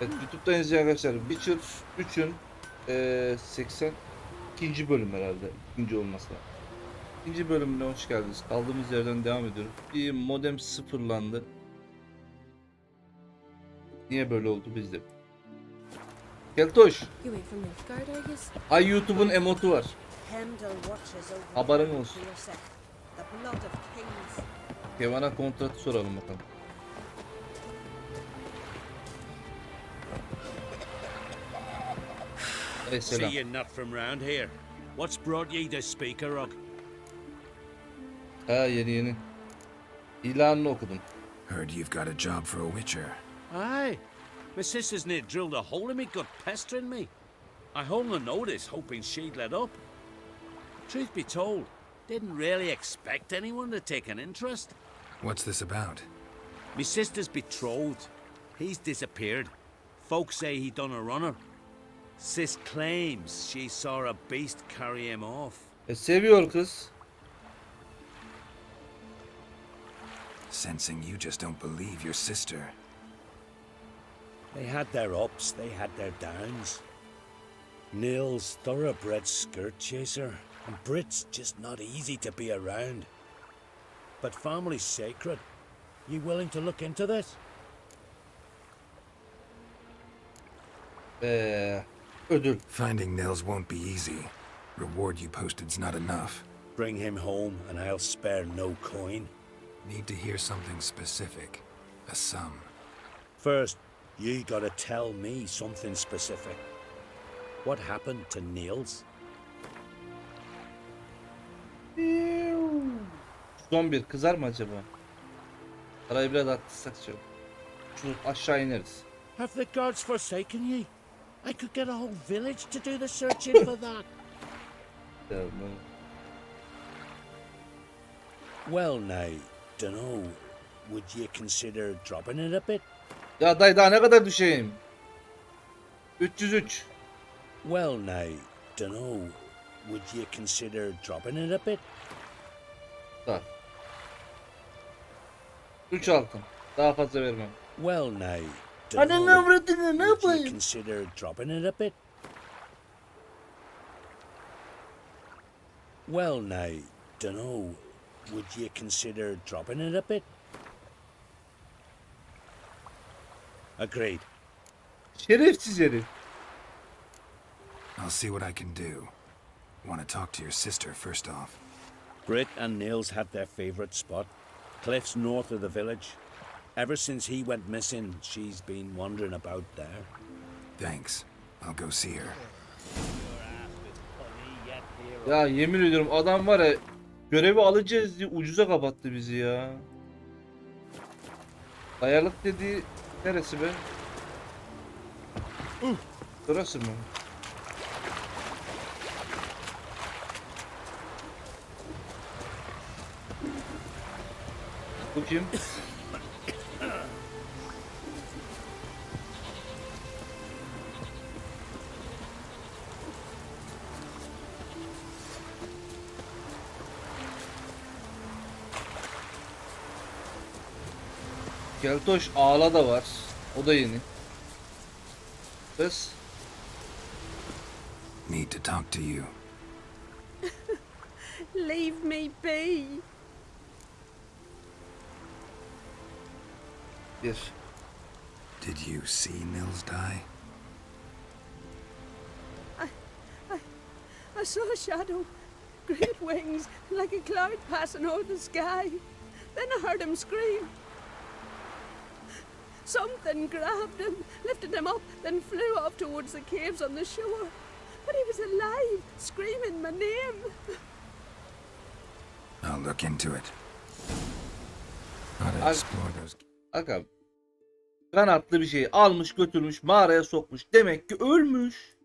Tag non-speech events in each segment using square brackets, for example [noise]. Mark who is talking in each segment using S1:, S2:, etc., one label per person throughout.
S1: Evet, YouTube'dan izleyen arkadaşlar Witcher 3'ün eee 82. bölüm herhalde. ikinci olması lazım. İkinci bölümüne hoş geldiniz. Kaldığımız yerden devam ediyoruz. Bir modem sıfırlandı. Niye böyle oldu? Keltoş.
S2: Nilfgaard, I guess.
S1: Ay YouTube'un emotu var. Haberin olsun. Kevin'a kontratı soralım bakalım.
S3: See
S1: selam.
S3: you not from round here. What's brought ye to Speakerog?
S1: Ha yeni yeni. İlanını okudum.
S4: Heard you've got a job for a witcher.
S3: Aye. My sister's near drilled a hole in me got pestering me. I hung a notice hoping she'd let up. Truth be told, didn't really expect anyone to take an interest.
S4: What's this about?
S3: My sister's betrothed. He's disappeared. Folks say he done a runner. Sis claims she saw a beast carry him off.
S1: E, seviyor kız.
S4: Sensing you just don't believe your sister.
S3: They had their ups, they had their downs. Nils, thoroughbred skirt chaser, and Brit's just not easy to be around. But family's sacred. You willing to look into this?
S1: Ee, ödül.
S4: Finding Nils won't be easy. Reward you posted's not enough.
S3: Bring him home, and I'll spare no coin.
S4: Need to hear something specific. A sum.
S3: First, you gotta tell me something specific. What happened to Nils?
S1: Son bir kızar mı acaba? Parayı biraz arttırsak çok. Şu aşağı ineriz.
S3: Have the guards forsaken ye? I could get a whole village to do the searching for that. [laughs]
S1: Ya, bu-
S3: Well, now, dunno. Would you consider dropping it a bit?
S1: Ya dayı daha ne kadar düşeyim? 303.
S3: Well, now, dunno. Would you consider dropping it a bit?
S1: Daha. 3 altın. Daha fazla vermem.
S3: Well, now,
S1: Ananı
S3: dunno.
S1: avradını ne
S3: Would you consider dropping it a bit? Well, now, dunno. Would you consider dropping it a bit? Agreed.
S1: Şerefsiz herif.
S4: I'll see what I can do. Want to talk to your sister first off.
S3: Britt and Nils had their favorite spot, cliffs north of the village. Ever since he went missing, she's been wandering about there.
S4: Thanks. I'll go see her.
S1: Ya yemin ediyorum adam var ya görevi alacağız diye ucuza kapattı bizi ya. Ayarlık dediği neresi be? Burası mı? Bu kim? Keltoş ağla da var. O da yeni. Kız.
S4: Need to talk to you. [laughs]
S5: Leave me be.
S1: Yes.
S4: Did you see Nils die?
S5: I, I, I saw a shadow, great wings, like a cloud passing over the sky. Then I heard him scream. Something grabbed him, lifted him up, then flew off towards the caves on the shore. But he was alive, screaming my name.
S4: I'll look into it. Ought to
S1: I-
S4: explore those.
S1: Aga. Kanatlı bir şey almış götürmüş mağaraya sokmuş. Demek ki ölmüş.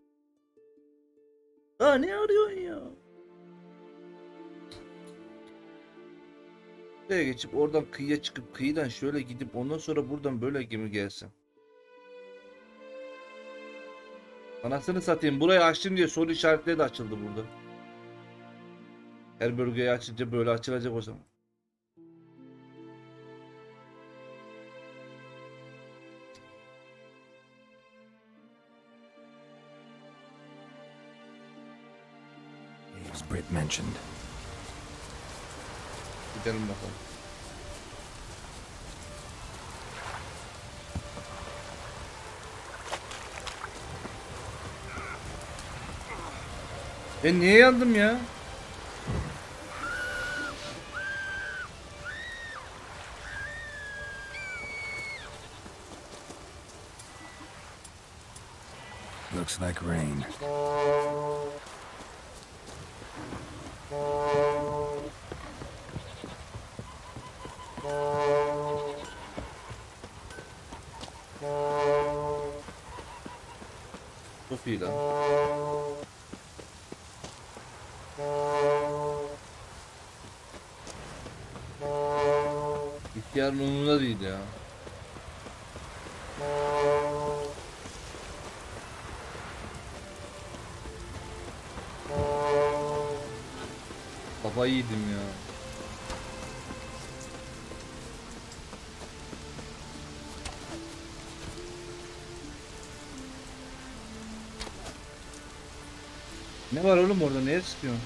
S1: Daha ne arıyorsun ya? Şuraya geçip oradan kıyıya çıkıp kıyıdan şöyle gidip ondan sonra buradan böyle gemi gelsin. Anasını satayım burayı açtım diye soru işaretleri de açıldı burada. Her bölgeyi açınca böyle açılacak o zaman.
S4: Mentioned,
S1: Gidelim bakalım. Ben niye yandım ya?
S4: Looks like rain.
S1: Kafayı yedim ya. Ne var oğlum orada? Neye sıkıyorsun?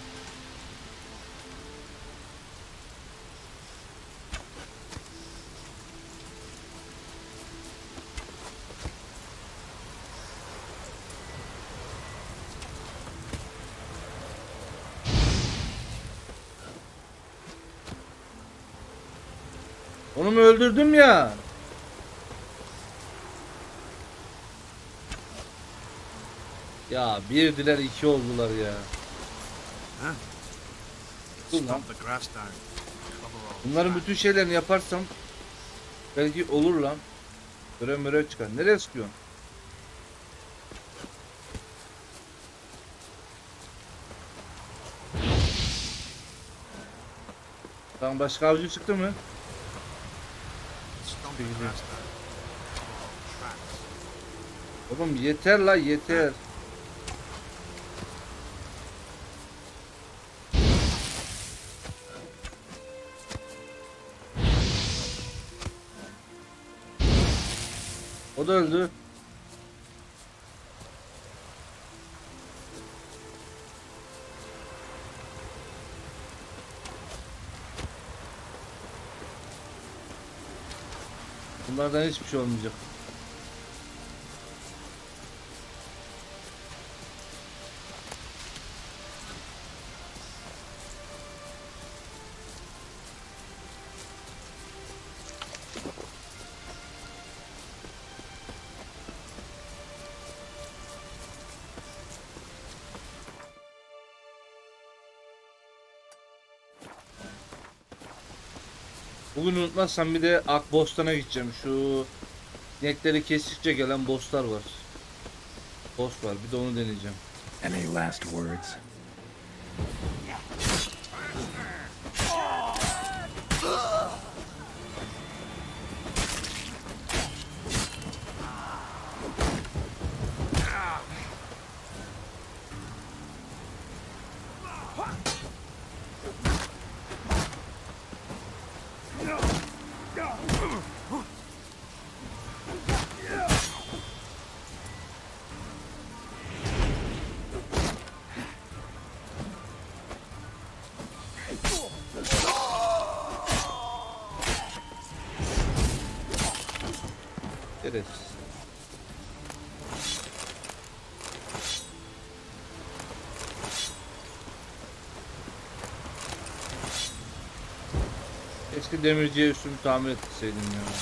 S1: Öldürdüm ya? Ya bir diler iki oldular ya.
S6: All
S1: Bunların bütün şeylerini yaparsam belki olur lan. Görev mörev çıkar. Nereye sıkıyorsun? Tamam başka avcı çıktı mı?
S6: Tracks.
S1: Oğlum yeter la yeter. O da öldü. Bunlardan hiçbir şey olmayacak. Bugün unutmazsam bir de Akbostan'a gideceğim. Şu inekleri kestikçe gelen bosslar var. Boss var. Bir de onu deneyeceğim.
S4: Any last words?
S1: Demirciye üstümü tamir etseydim ya.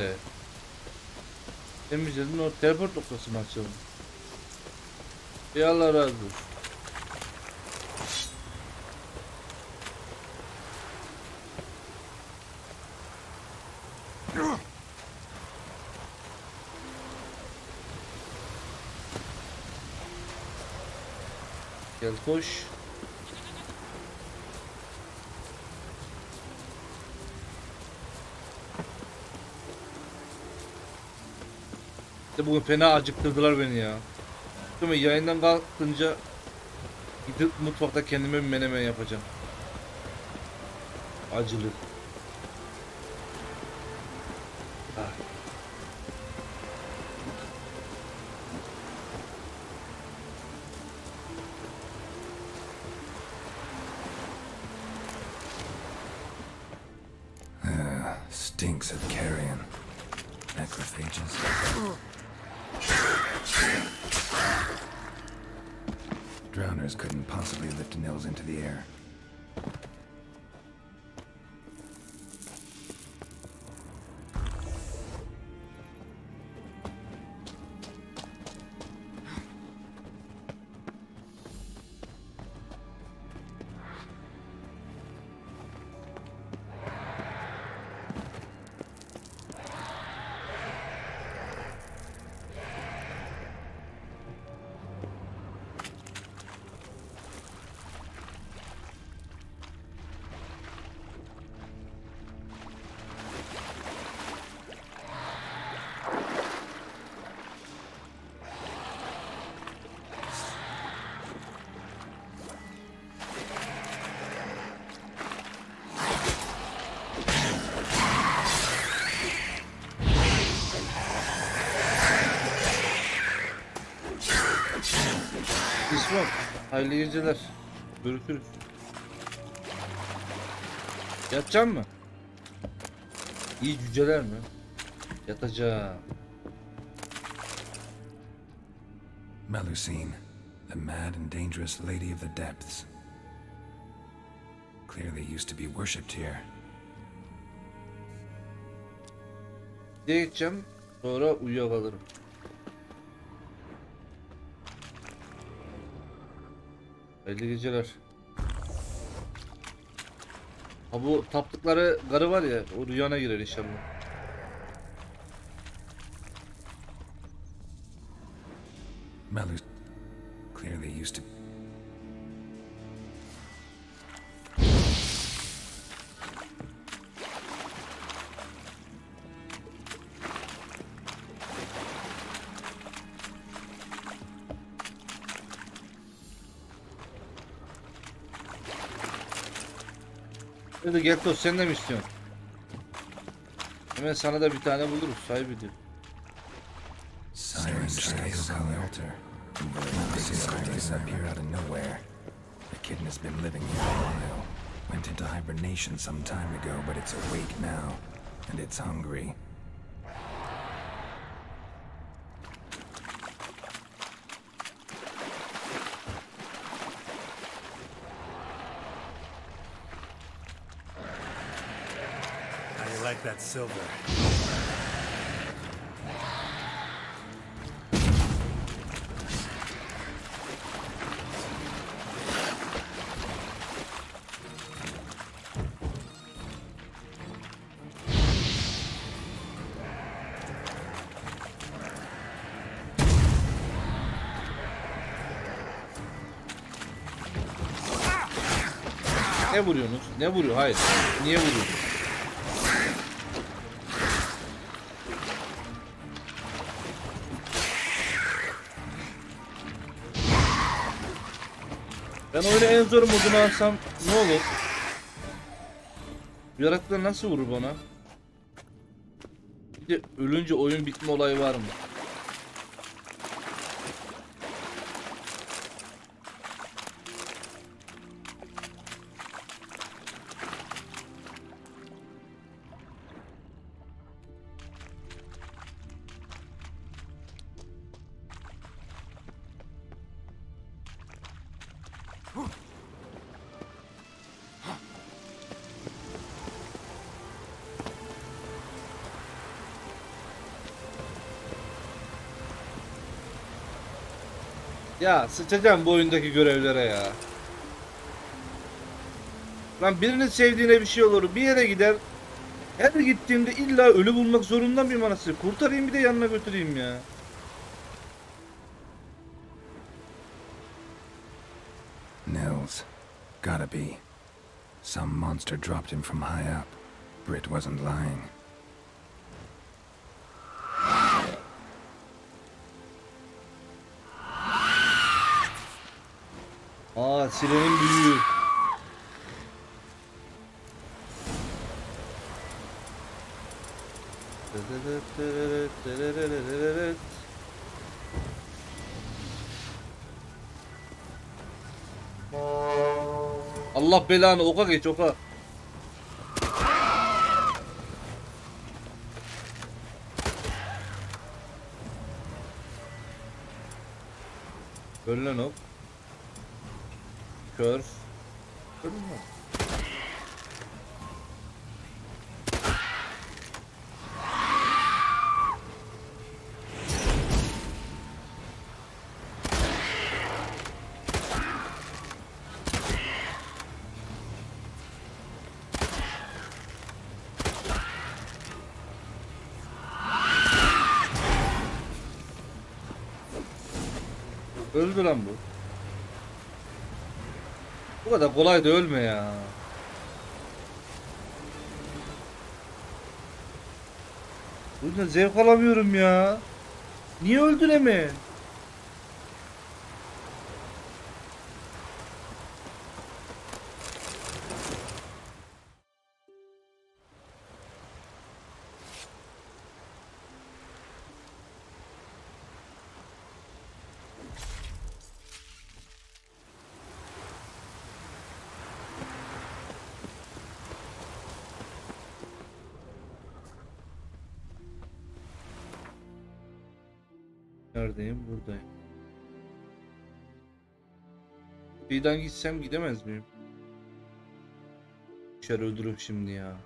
S1: Nerede? Temizledin o teleport noktasını açalım. Ey Allah razı olsun. Gel koş. İşte bugün fena acıktırdılar beni ya. Değil? Yayından kalkınca gidip mutfakta kendime menemen yapacağım. Acılı. Hayırlı geceler. Görüşürüz. Yatacak mı? İyi cüceler mi? Yatacağım.
S4: Melusine, the mad and dangerous lady of the depths. Clearly used to be worshipped here.
S1: Diye gideceğim. Sonra uyuyakalırım. Hayırlı geceler. Ha bu taptıkları karı var ya o rüyana girer inşallah.
S4: Melus
S1: Hadi gel toz sen de mi istiyorsun? Hemen sana da bir tane buluruz sahibi diyor.
S4: Siren scales on the altar. Melusine doesn't appear out of nowhere. The kitten has been living here a while. Went into hibernation some time ago, but it's awake now. And it's hungry.
S6: Silver?
S1: Ne vuruyorsunuz? Ne vuruyor? Hayır. Niye vuruyorsunuz? Zor moduna alsam ne olur? Yaratıklar nasıl vurur bana? Bir de ölünce oyun bitme olayı var mı? Ya sıçacağım bu oyundaki görevlere ya. Lan birinin sevdiğine bir şey olur. Bir yere gider. Her gittiğimde illa ölü bulmak zorunda mıyım anasını? Kurtarayım bir de yanına götüreyim ya.
S4: Nils. Gotta be. Some monster dropped him from high up. Britt wasn't lying.
S1: Sirenin büyüğü. Allah belanı oka geç oka. Öl lan ok. Kör. Kör mü? Öldü lan bu. Bu kadar kolay da ölme ya. Bu zevk alamıyorum ya. Niye öldün hemen? Neredeyim? Buradayım. Kıyıdan gitsem gidemez miyim? İçeri öldürürüm şimdi ya.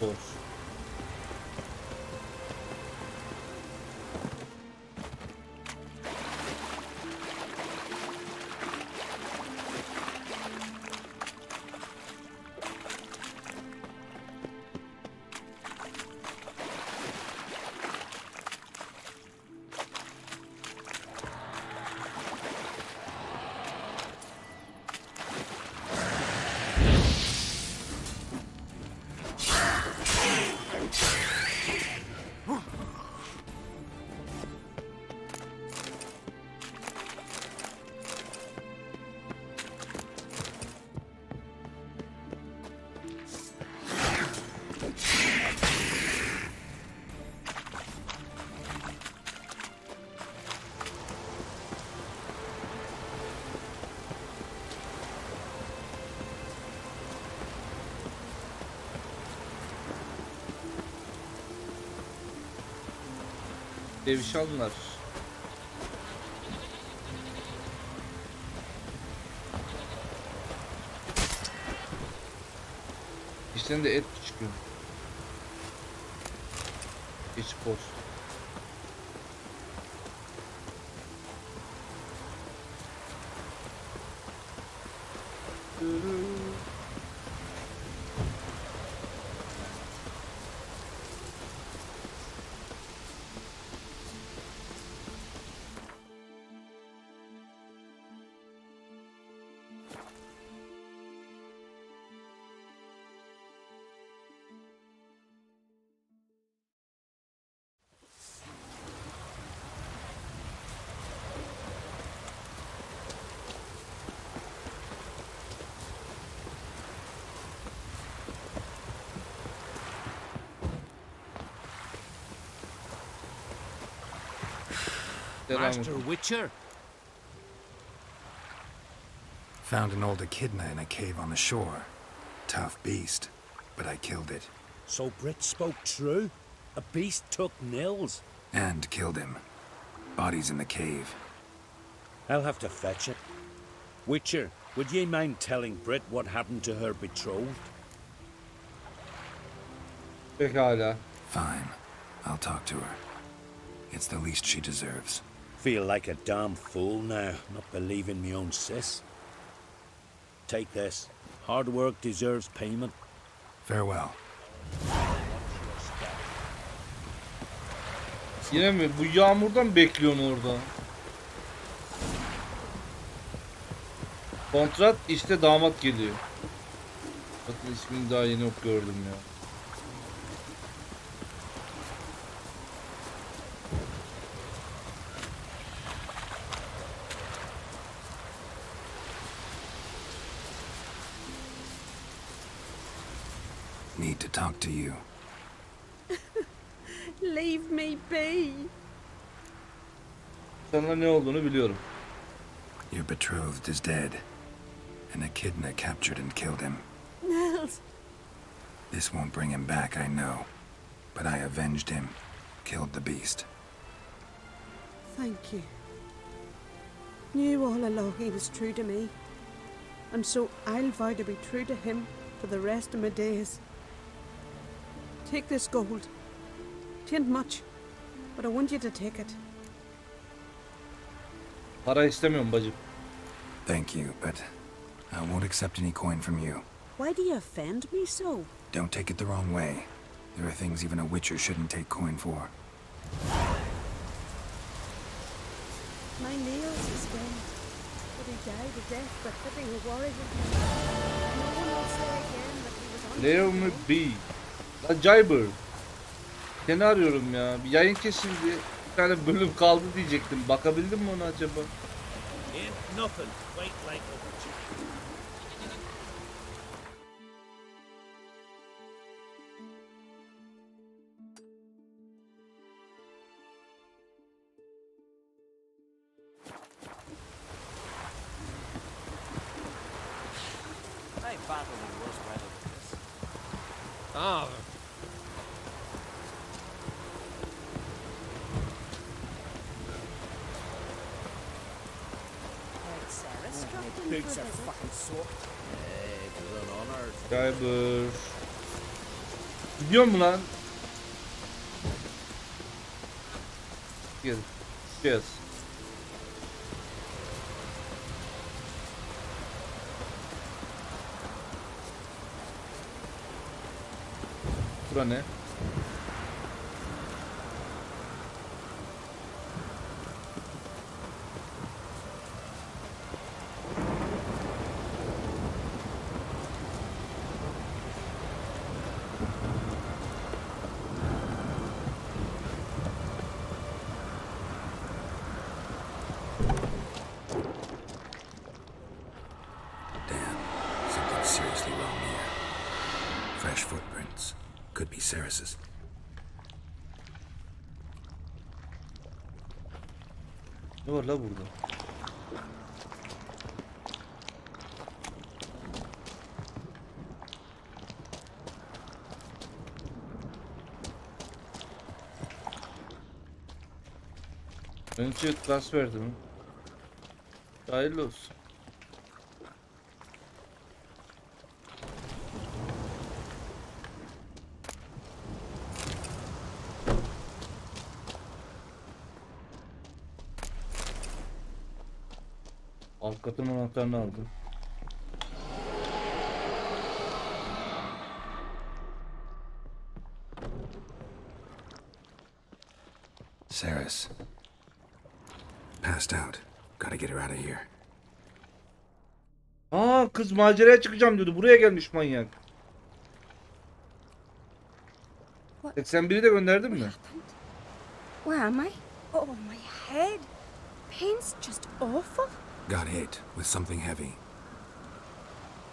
S1: Boş. Devşanlar. İçten de et çıkıyor? Devam et.
S6: Master Witcher?
S4: Found an old echidna in a cave on the shore. Tough beast, but I killed it.
S3: So Britt spoke true? A beast took Nils?
S4: And killed him. Body's in the cave.
S3: I'll have to fetch it. Witcher, would ye mind telling Britt what happened to her betrothed?
S1: Pekala.
S4: Fine. I'll talk to her. It's the least she deserves.
S3: Feel like a damn fool now, not believing me own sis. Take this. Hard work deserves payment.
S4: Farewell.
S1: Yine mi? Bu yağmurdan bekliyorsun orada. Kontrat işte damat geliyor. Bakın ismini daha yeni ok gördüm ya.
S4: Talk to you. [laughs]
S5: Leave me be.
S1: Sana ne olduğunu biliyorum.
S4: Your betrothed is dead. An echidna captured and killed him.
S5: Nels.
S4: This won't bring him back, I know. But I avenged him. Killed the beast.
S5: Thank you. Knew all along he was true to me. And so I'll vow to be true to him for the rest of my days. Take this gold. Tain't much, but I want you to take it.
S1: Para istemiyorum bacım.
S4: Thank you, but I won't accept any coin from you.
S5: Why do you offend me so?
S4: Don't take it the wrong way. There are things even a witcher shouldn't take coin for.
S5: My nails is dead, but he died a death befitting a warrior. No one will say again that he was on
S1: Leave me be. La Jayber. Seni arıyorum ya. Bir yayın kesildi. Bir tane bölüm kaldı diyecektim. Bakabildin mi ona acaba?
S6: Ain't nothing quite like a witcher. I battle in worse weather than this.
S7: Ah,
S6: Boots are
S1: Jayber. Gidiyor mu lan? Gel. Gel. Bura ne?
S4: Damn, something's seriously wrong here. Fresh footprints. Could be Ceres's.
S1: Ne var la burada? Önce gaz verdi mi? Hayırlı olsun. Alt katın anahtarını aldım.
S4: Out of here.
S1: Aa kız maceraya çıkacağım diyordu. Buraya gelmiş manyak.
S2: What?
S1: 81'i de gönderdin mi?
S2: Where am I? Oh, my head. Pain's just awful.
S4: Got hit with something heavy.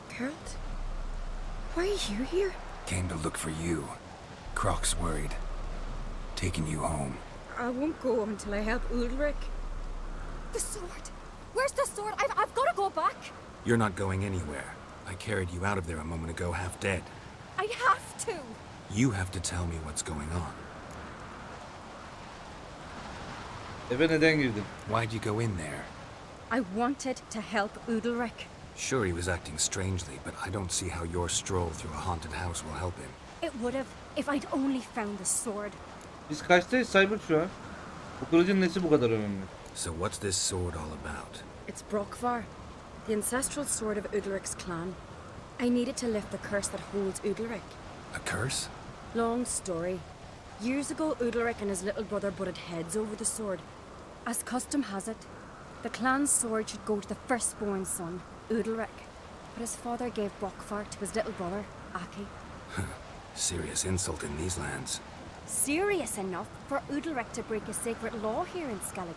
S2: Geralt, why are you here?
S4: Came to look for you. Croc's worried. Taking you home.
S2: I won't go until I help Ulrich.
S8: The sword! Where's the sword? I've, I've got to go back!
S4: You're not going anywhere. I carried you out of there a moment ago half dead.
S8: I have to!
S4: You have to tell me what's going on.
S1: Eve neden girdin?
S4: Why'd you go in there?
S8: I wanted to help Udalric.
S4: Sure, he was acting strangely, but I don't see how your stroll through a haunted house will help him.
S8: It would have if I'd only found the sword.
S1: Biz kaçtayız Cyber şu an? Bu kılıcın nesi bu kadar önemli?
S4: So what's this sword all about?
S2: It's Brokvar, the ancestral sword of Udalric's clan. I needed to lift the curse that holds Udalric.
S4: A curse?
S2: Long story. Years ago, Udalric and his little brother butted heads over the sword. As custom has it, the clan's sword should go to the firstborn son, Udalric. But his father gave Brokvar to his little brother, Aki.
S4: Serious insult in these lands.
S2: Serious enough for Udalric to break a sacred law here in Skellige.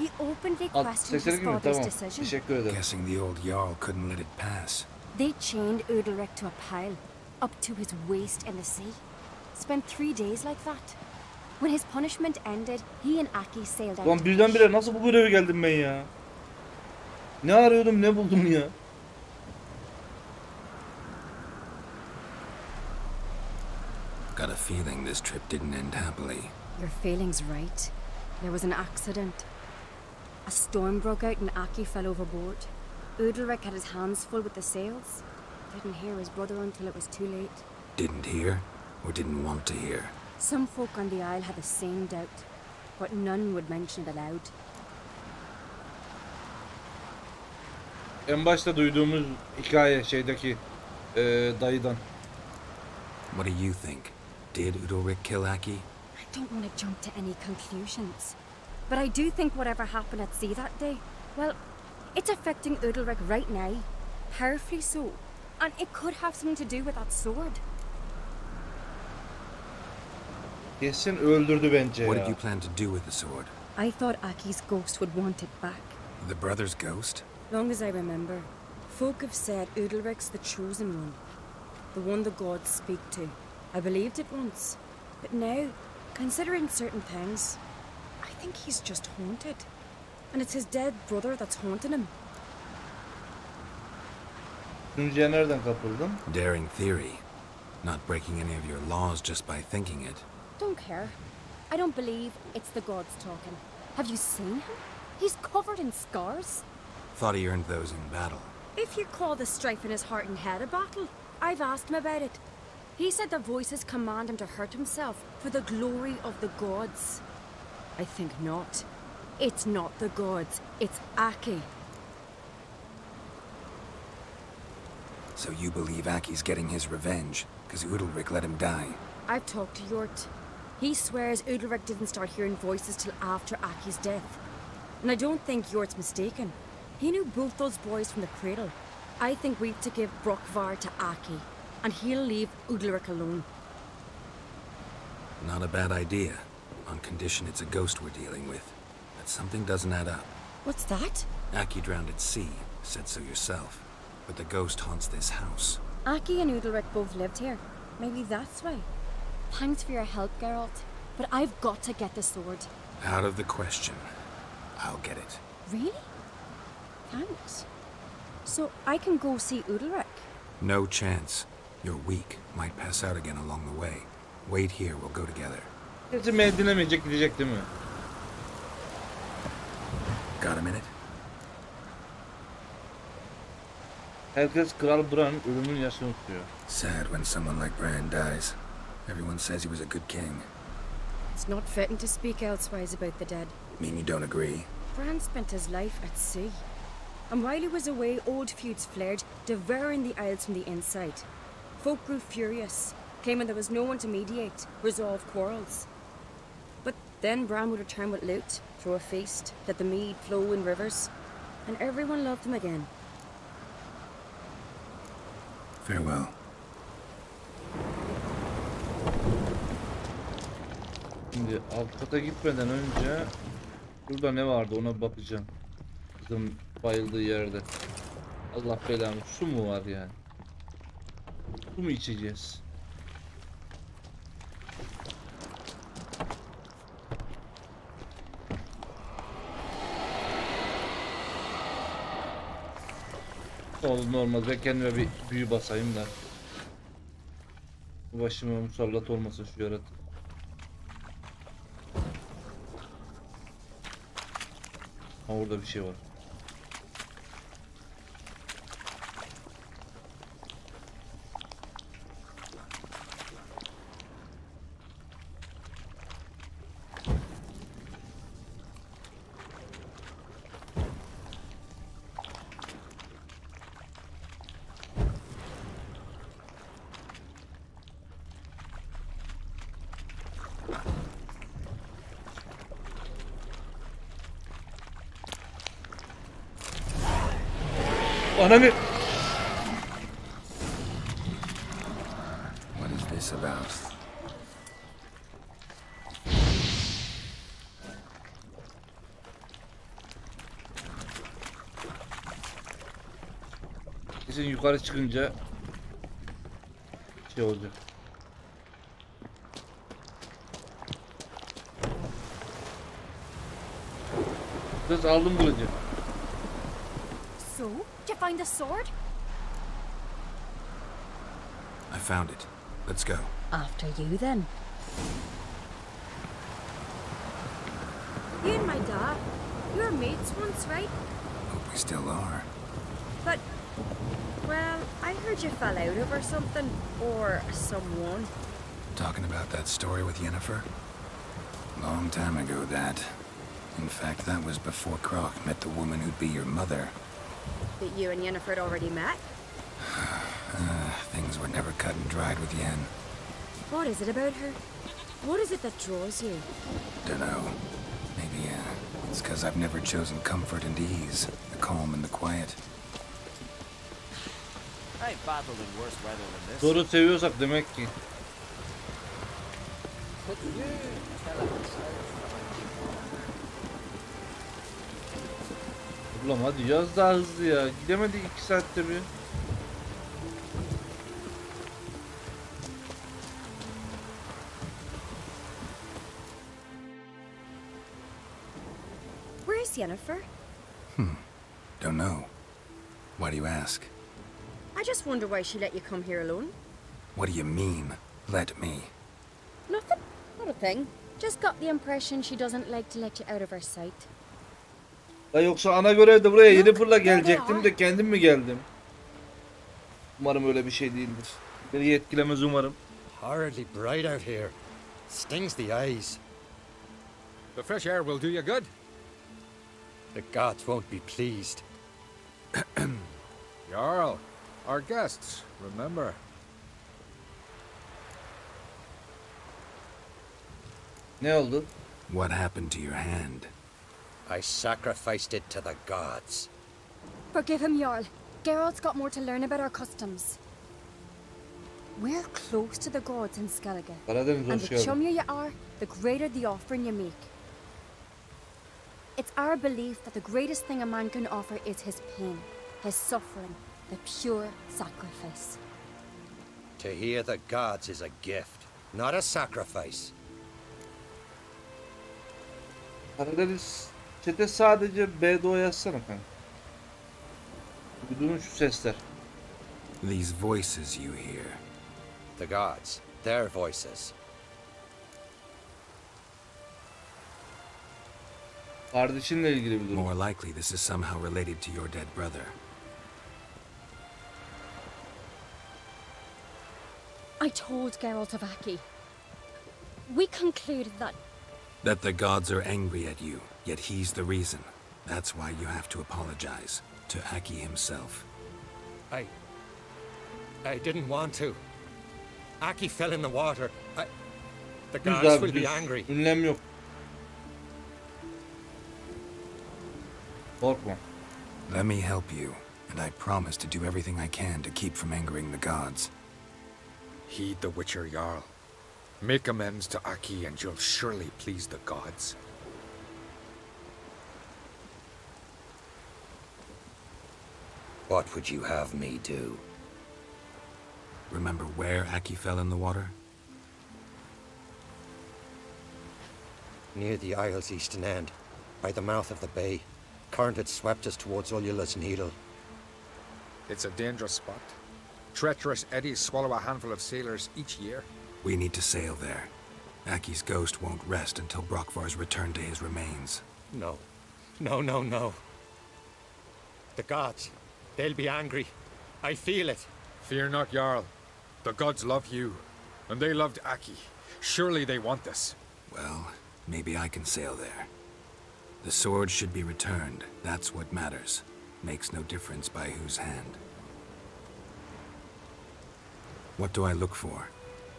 S2: He openly questioned
S1: sesleri
S2: his
S1: gibi
S2: father's
S1: tamam.
S2: decision.
S1: Teşekkür ederim.
S4: Guessing the old Jarl couldn't let it pass.
S2: They chained Udalric to a pile, up to his waist in the sea. Spent three days like that. When his punishment ended, he and Aki sailed out.
S1: Lan
S2: to fish.
S1: birdenbire nasıl bu göreve geldim ben ya? Ne arıyordum ne buldum ya?
S4: Got a feeling this trip didn't end happily.
S2: Your feeling's right. There was an accident. A storm broke out and Aki fell overboard. Udalric had his hands full with the sails. Didn't hear his brother until it was too late.
S4: Didn't hear, or didn't want to hear.
S2: Some folk on the isle had the same doubt, but none would mention it aloud.
S1: En başta duyduğumuz hikaye şeydeki eee dayıdan.
S4: What do you think? Did Udalric kill Aki?
S2: I don't want to jump to any conclusions, but I do think whatever happened at sea that day, well, it's affecting Udalric right now, powerfully so, and it could have something to do with that sword.
S1: Kesin öldürdü bence
S4: What did you plan to do with the sword?
S2: I thought Aki's ghost would want it back.
S4: The brother's ghost?
S2: Long as I remember, folk have said Udalric's the chosen one, the one the gods speak to. I believed it once, but now, considering certain things, I think he's just haunted. And it's his dead brother that's haunting him.
S1: Düşünceye nereden kapıldın?
S4: Daring theory. Not breaking any of your laws just by thinking it.
S2: Don't care. I don't believe it's the gods talking. Have you seen him? He's covered in scars.
S4: Thought he earned those in battle.
S2: If you call the strife in his heart and head a battle, I've asked him about it. He said the voices command him to hurt himself for the glory of the gods. I think not. It's not the gods, it's Aki.
S4: So you believe Aki's getting his revenge, because Udalric let him die.
S2: I've talked to Yort. He swears Udalric didn't start hearing voices till after Aki's death. And I don't think Yort's mistaken. He knew both those boys from the cradle. I think we've to give Brockvar to Aki, and he'll leave Udalric alone.
S4: Not a bad idea, on condition it's a ghost we're dealing with. But something doesn't add up.
S2: What's that?
S4: Aki drowned at sea, said so yourself. But the ghost haunts this house.
S2: Aki and Udalric both lived here. Maybe that's why. Thanks for your help, Geralt. But I've got to get the sword.
S4: Out of the question. I'll get it.
S2: Really? Thanks. So I can go see Udalric?
S4: No chance. You're weak. Might pass out again along the way. Wait here, we'll go together.
S1: Kesin beni dinlemeyecek gidecek değil mi?
S4: Got a minute?
S1: Herkes Kral Bran'ın ölümün yaşını tutuyor.
S4: Sad when someone like Bran dies. Everyone says he was a good king.
S2: It's not fitting to speak elsewise about the dead.
S4: Mean you don't agree?
S2: Bran spent his life at sea. And while he was away, old feuds flared, devouring the Isles from the inside. Folk grew furious, claiming there was no one to mediate, resolve quarrels. Then Bran would return with loot, throw a feast, let the mead flow in rivers, and everyone loved him again.
S4: Farewell.
S1: Şimdi alt kata gitmeden önce burada ne vardı ona bakacağım. Kızım bayıldığı yerde. Allah belamı su mu var yani? Su mu içeceğiz? Oğlum normal ben kendime bir büyü basayım da. Bu Başıma musallat olmasın şu yaratık. Ha orada bir şey var. Ananı.
S4: What is this about?
S1: Kesin yukarı çıkınca şey olacak. Kız aldım kılıcı.
S8: So, did find the sword?
S4: I found it. Let's go.
S2: After you, then. You and my dad, you were mates once, right?
S4: Hope we still are.
S2: But, well, I heard you fell out over something. Or someone.
S4: Talking about that story with Yennefer? Long time ago, that. In fact, that was before Croc met the woman who'd be your mother.
S2: That you and Yennefer had already met?
S4: Uh, [sighs] things were never cut and dried with Yen.
S2: What is it about her? What is it that draws you?
S4: Dunno. Maybe, uh, it's because I've never chosen comfort and ease, the calm and the quiet.
S6: I ain't battled in worse weather than this.
S1: Zoru seviyorsak demek ki.
S6: Could you tell us
S1: Ulan hadi yaz daha hızlı ya. Gidemedik 2 saatte bir.
S2: Where is Yennefer? Hmm.
S4: Don't know. Why do you ask?
S2: I just wonder why she let you come here alone.
S4: What do you mean, let me?
S2: Nothing. Not a thing. Just got the impression she doesn't like to let you out of her sight.
S1: La yoksa ana görevde buraya Yennefer'la
S2: nerede
S1: gelecektim
S2: ya?
S1: de kendim mi geldim? Umarım öyle bir şey değildir. Beni etkilemez umarım.
S9: Horridly bright out here. Stings the eyes.
S7: The fresh air will do you good.
S9: The gods won't be pleased. [clears throat]
S7: Jarl, our guests, remember.
S1: Ne oldu?
S4: What happened to your hand?
S9: I sacrificed it to the gods.
S8: Forgive him, Jarl. Geralt's got more to learn about our customs.
S2: We're close to the gods in Skellige.
S1: Karadeniz
S2: And the
S1: geldin.
S2: chummier you are, the greater the offering you make. It's our belief that the greatest thing a man can offer is his pain, his suffering, the pure sacrifice.
S9: To hear the gods is a gift, not a sacrifice.
S1: Karadeniz çete sadece BDO yazsana kanka. Bir şu sesler.
S4: These voices you hear.
S9: The gods, their voices.
S1: Kardeşinle ilgili bir durum.
S4: More likely this is somehow related to your dead brother.
S8: I told Geralt of Aki. We concluded that
S4: That the gods are angry at you, yet he's the reason. That's why you have to apologize. To Aki himself.
S9: I. I didn't want to. Aki fell in the water. I. The
S1: Düz
S9: gods will be angry.
S1: Ünlem yok. Korkma.
S4: Let me help you, and I promise to do everything I can to keep from angering the gods.
S7: Heed the Witcher Jarl. Make amends to Aki and you'll surely please the gods.
S9: What would you have me do?
S4: Remember where Aki fell in the water?
S9: Near the isle's eastern end, by the mouth of the bay. Current had swept us towards Ullula's Needle.
S7: It's a dangerous spot. Treacherous eddies swallow a handful of sailors each year.
S4: We need to sail there. Aki's ghost won't rest until Brokvar's returned to his remains.
S9: No. No, no, no. The gods. They'll be angry. I feel it.
S7: Fear not, Jarl. The gods love you, and they loved Aki. Surely they want this.
S4: Well, maybe I can sail there. The sword should be returned. That's what matters. Makes no difference by whose hand. What do I look for?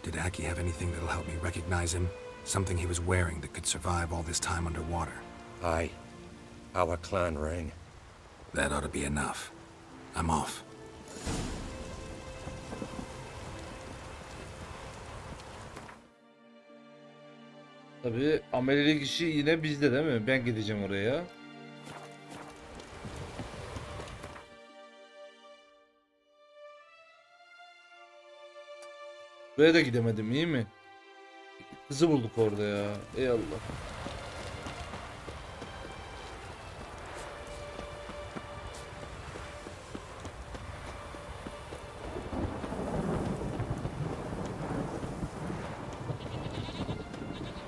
S4: Did Aki have anything that'll help me recognize him? Something he was wearing that could survive all this time underwater?
S9: Aye. Our clan ring.
S4: That ought to be enough. I'm off.
S1: Tabii amelilik işi yine bizde değil mi? Ben gideceğim oraya. Buraya da gidemedim iyi mi? Kızı bulduk orada ya. Ey Allah.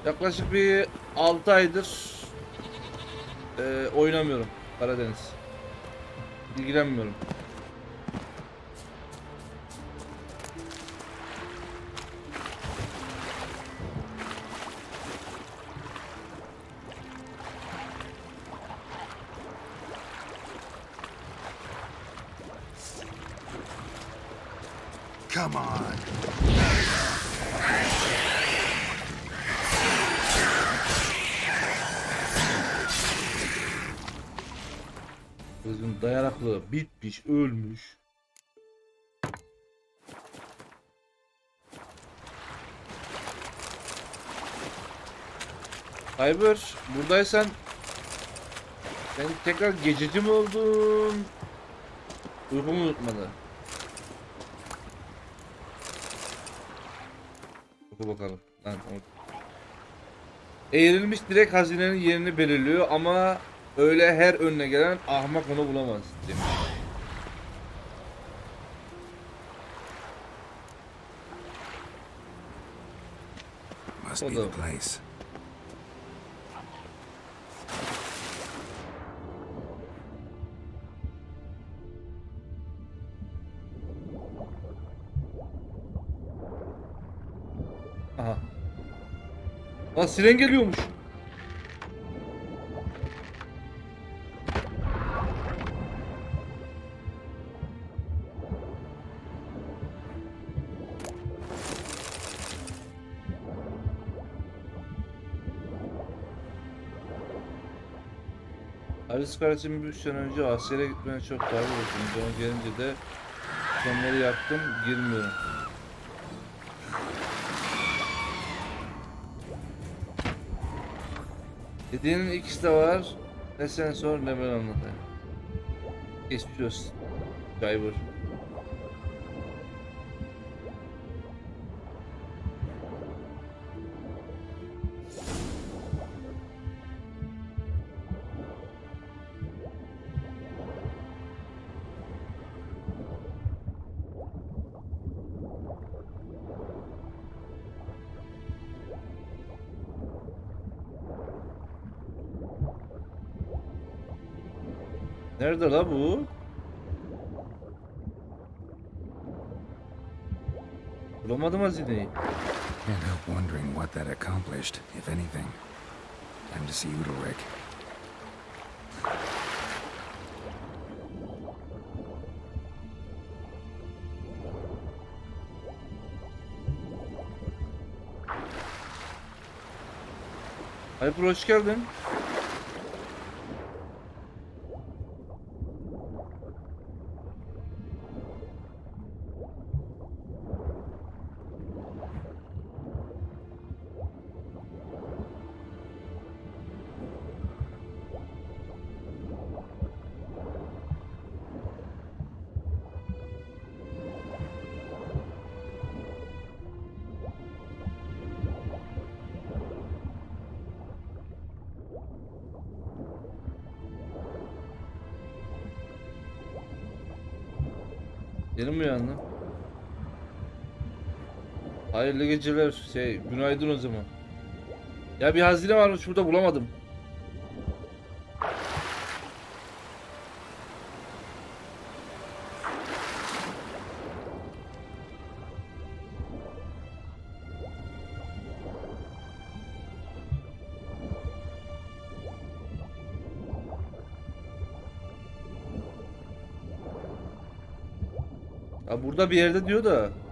S1: Yaklaşık bir 6 aydır e, oynamıyorum Karadeniz. İlgilenmiyorum. Kızın dayanaklı bitmiş, ölmüş. Cyber, buradaysan sen tekrar gececi mi oldun? Uykumu unutmadı. Oku bakalım. Lan, Eğrilmiş direkt hazinenin yerini belirliyor ama öyle her önüne gelen ahmak onu bulamaz demiş.
S4: Must be the place.
S1: Aha. Lan siren geliyormuş. Halis kardeşim bir sene önce Asya'ya gitmeye çok tabi oldum. Sonra gelince de sonları yaktım, girmiyorum. Dediğinin ikisi de var. Ne sen sor ne ben anlatayım. Geçmiş olsun. Cyber. Nerede la bu? Bulamadım hazineyi.
S4: Can't help wondering what that accomplished, if anything. Time to see Udalric.
S1: Hyper hoş geldin. Mi uyandın? Hayırlı geceler. Şey, günaydın o zaman. Ya bir hazine varmış burada bulamadım. Burada bir yerde diyor da.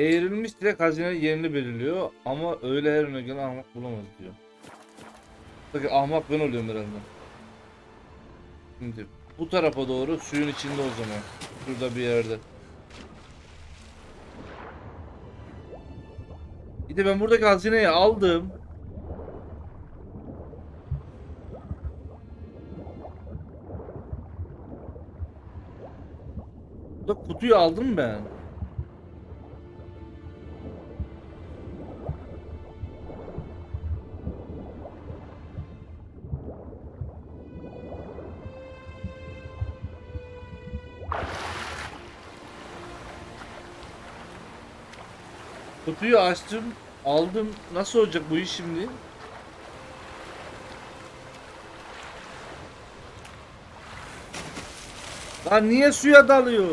S1: Eğrilmiş direkt hazinenin yerini belirliyor ama öyle her önüne gelen ahmak bulamaz diyor. Peki ahmak ben oluyorum herhalde. Şimdi bu tarafa doğru suyun içinde o zaman. Şurada bir yerde. Bir de ben buradaki hazineyi aldım. Burada kutuyu aldım ben. Kutuyu açtım, aldım. Nasıl olacak bu iş şimdi? Lan niye suya dalıyor?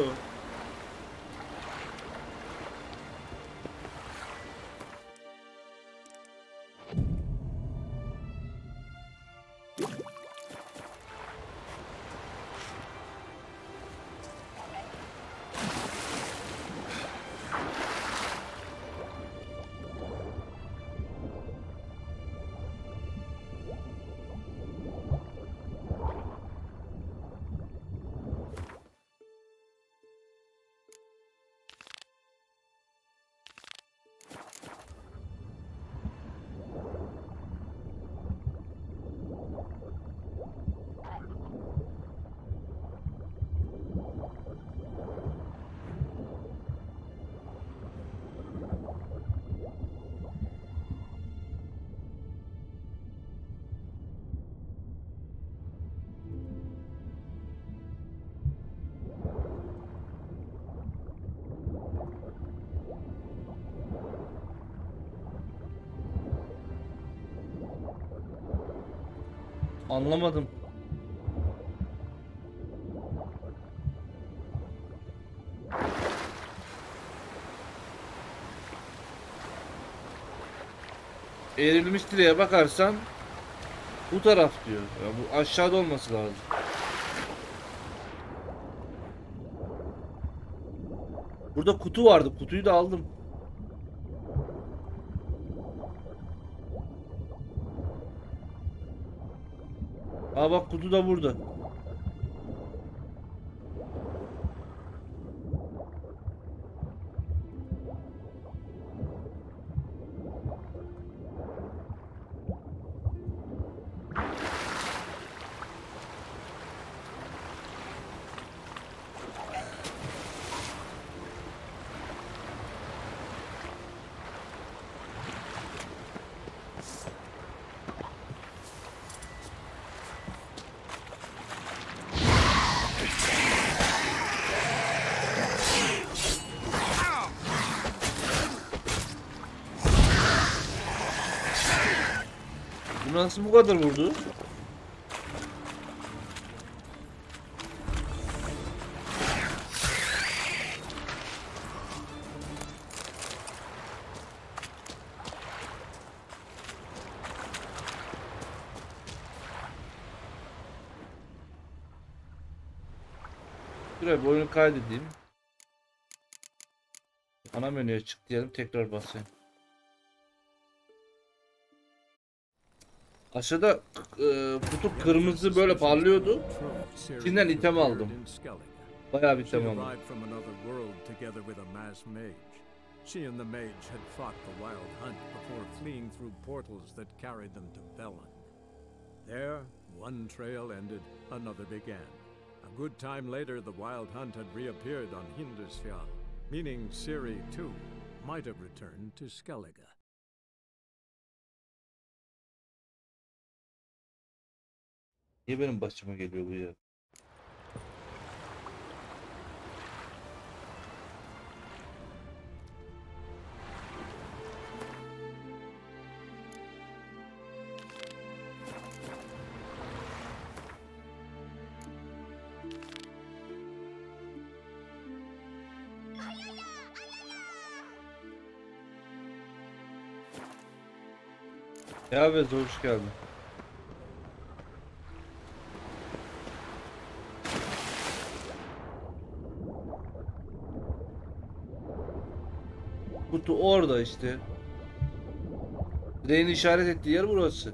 S1: Anlamadım. Eğrilmiş direğe bakarsan bu taraf diyor. Ya bu aşağıda olması lazım. Burada kutu vardı. Kutuyu da aldım. Bak kutu da burada. Nasıl bu kadar vurdu? Şuraya bir oyunu kaydedeyim. Ana menüye çık diyelim tekrar basayım. Aşağıda e, kutu kırmızı böyle parlıyordu. İçinden item aldım. Bayağı bir item aldım.
S10: She and the mage had fought the wild hunt before fleeing through portals that carried them to Velen. There, one trail ended, another began. A good time later, the wild hunt had reappeared on Hindusfjall, meaning Ciri, too, might have returned to Skellige.
S1: Niye benim başıma geliyor bu ya? Ya ve hoş geldin. Orada işte. Direğin işaret ettiği yer burası.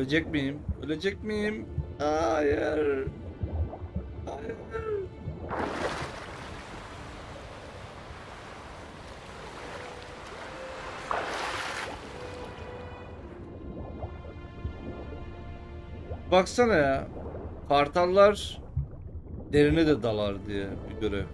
S1: Ölecek miyim? Ölecek miyim? Hayır. Hayır. Baksana ya. Kartallar derine de dalar diye bir görev.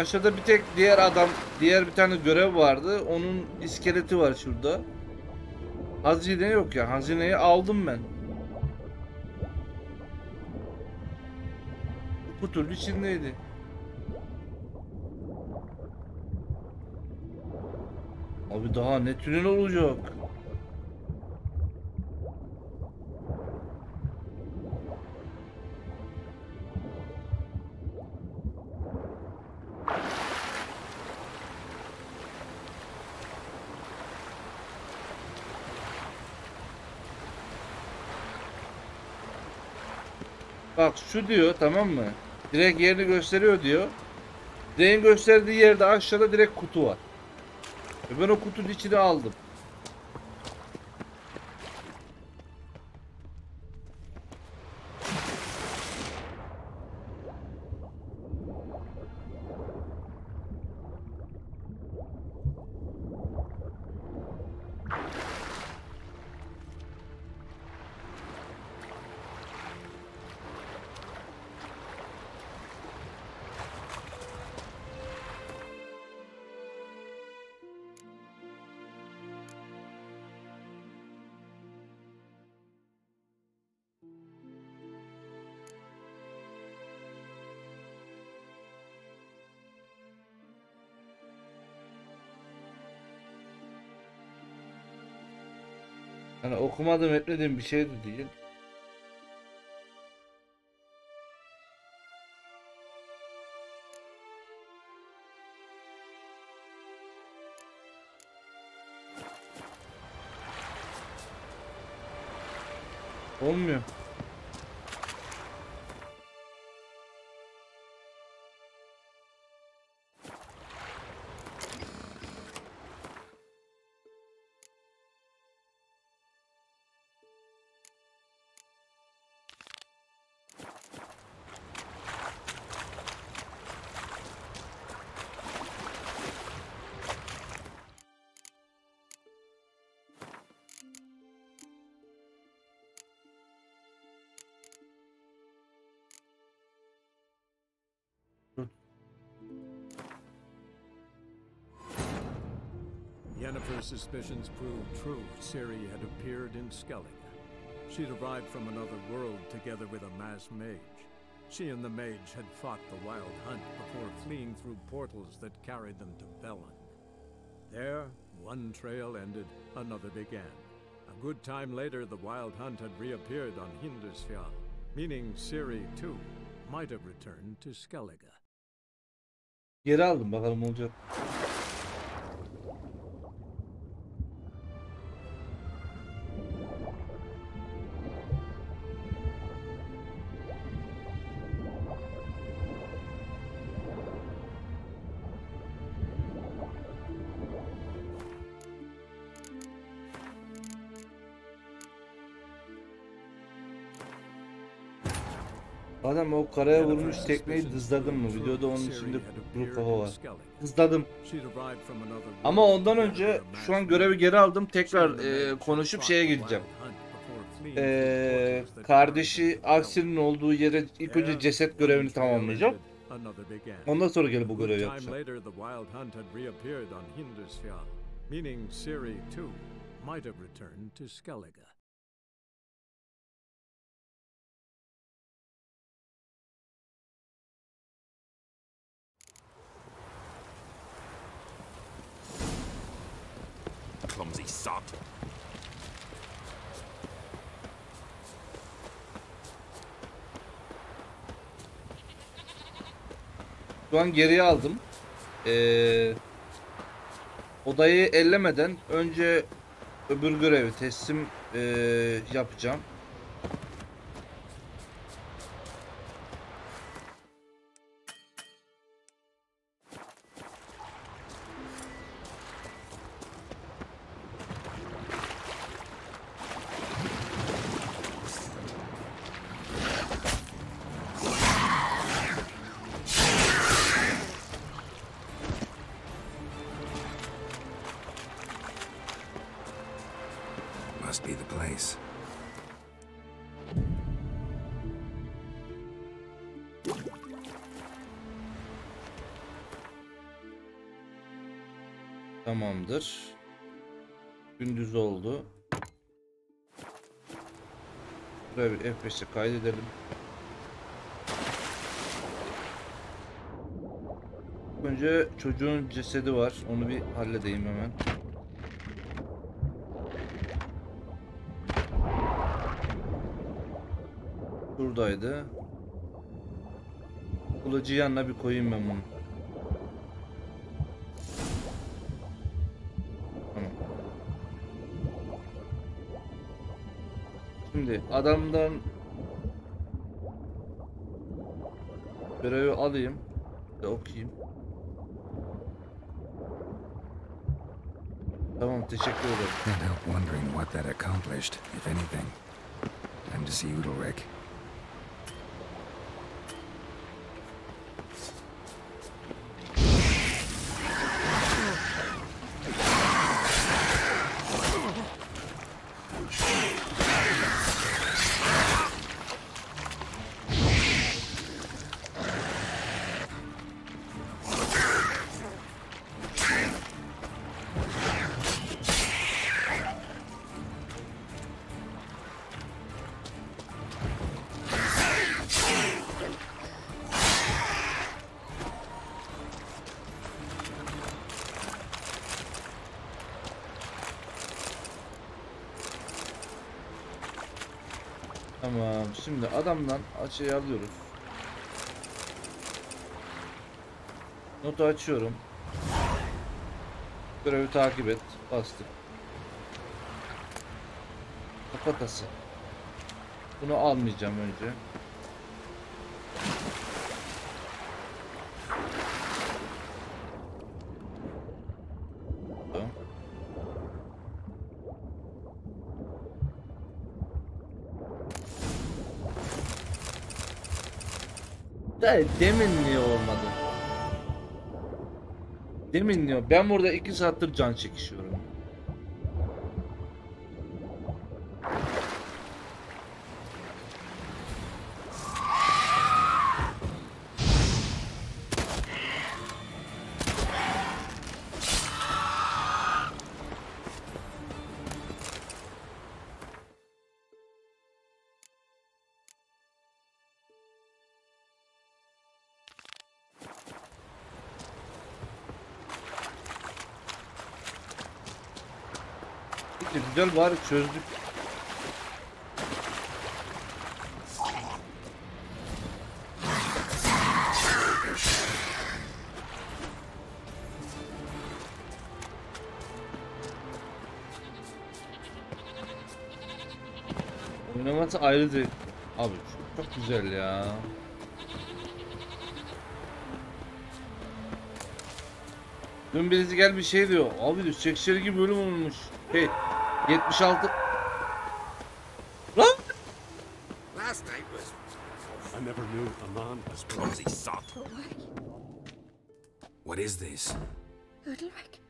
S1: Aşağıda bir tek diğer adam, diğer bir tane görev vardı. Onun iskeleti var şurada. Hazine yok ya. Hazineyi aldım ben. Kutunun içindeydi. Abi daha ne tünel olacak? Bak şu diyor tamam mı? Direkt yerini gösteriyor diyor. Direğin gösterdiği yerde aşağıda direkt kutu var. E ben o kutunun içine aldım. Hani okumadım etmediğim bir şey de değil. Olmuyor.
S10: Suspicions proved true. Ciri had appeared in Skellige. She'd arrived from another world together with a mass mage. She and the mage had fought the Wild Hunt before fleeing through portals that carried them to Velen. There, one trail ended, another began. A good time later, the Wild Hunt had reappeared on Hindersfjall, meaning Ciri, too, might have returned to Skellige.
S1: Geri aldım bakalım olacak. O karaya vurmuş tekneyi dızladın mı? Videoda onun içinde kuru kafa var. Dızladım. Ama ondan önce şu an görevi geri aldım. Tekrar e, konuşup şeye gideceğim. E, kardeşi Aksel'in olduğu yere ilk önce ceset görevini tamamlayacağım. Ondan sonra gelip bu görevi yapacağım.
S10: meaning Siri too might have returned to Skellige.
S11: Clumsy sod.
S1: Şu an geriye aldım. Ee, odayı ellemeden önce öbür görevi teslim ee, yapacağım. F5'e kaydedelim. Önce çocuğun cesedi var. Onu bir halledeyim hemen. Buradaydı. Kılıcı yanına bir koyayım ben bunu. Şimdi adamdan görevi alayım ve okuyayım. Tamam teşekkür ederim.
S4: Can't help wondering what that accomplished, if anything. Time to see Udalric.
S1: Tamam. Şimdi adamdan açıyı alıyoruz. Notu açıyorum. Görevi takip et. Bastık. Kapatası. Bunu almayacağım önce. Da demin niye olmadı? Demin niye? Ben burada iki saattir can çekişiyorum. Bari çözdük. Oynaması ayrı zevk. Abi çok, çok güzel ya. Dün birisi gel bir şey diyor. Abi diyor 82 bölüm olmuş. Hey 76. Lan
S11: Last night was
S10: I never knew a man as
S7: Clumsy sot.
S4: What is this?
S8: Udalric.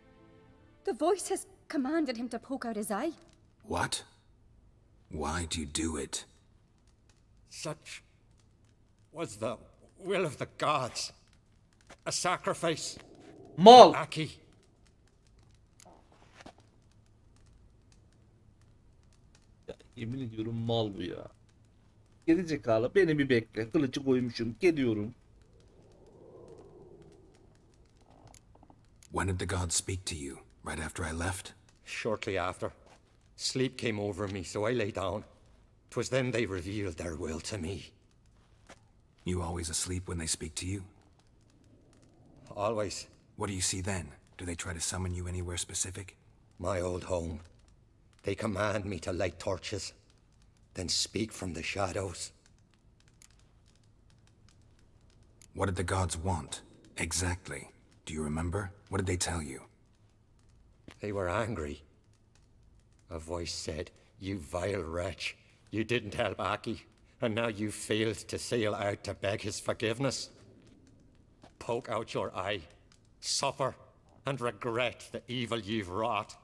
S8: The voice has commanded him to poke out his eye.
S4: What? Why do you do it?
S9: Such was the will of the gods. A sacrifice.
S1: Mal.
S9: Aki.
S1: Yemin ediyorum mal bu ya. Gerizekalı beni bir bekle. Kılıcı koymuşum. Geliyorum.
S4: When did the gods speak to you? Right after I left?
S9: Shortly after, sleep came over me, so I lay down. 'Twas then they revealed their will to me.
S4: You always asleep when they speak to you?
S9: Always.
S4: What do you see then? Do they try to summon you anywhere specific?
S9: My old home. They command me to light torches, then speak from the shadows.
S4: What did the gods want? Exactly. Do you remember? What did they tell you?
S9: They were angry. A voice said, You vile wretch, you didn't help Aki, and now you failed to sail out to beg his forgiveness. Poke out your eye, suffer, and regret the evil you've wrought.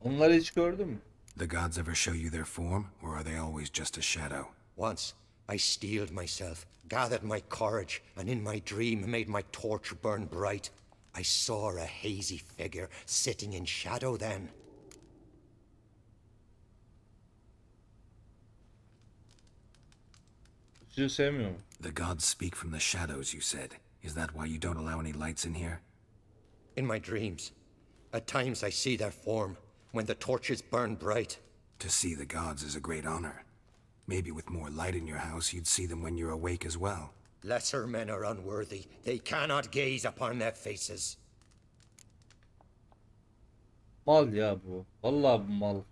S1: Onları hiç gördün mü?
S4: The gods ever show you their form, or are they always just a shadow?
S9: Once, I steeled myself, gathered my courage, and in my dream made my torch burn bright. I saw a hazy figure sitting in shadow then.
S1: Sizi sevmiyor?
S4: The gods speak from the shadows, you said. Is that why you don't allow any lights in here?
S9: In my dreams, at times I see their form when the torches burn bright.
S4: To see the gods is a great honor. Maybe with more light in your house, you'd see them when you're awake as well.
S9: Lesser men are unworthy. They cannot gaze upon their faces.
S1: Mal ya bu. Vallahi bu mal.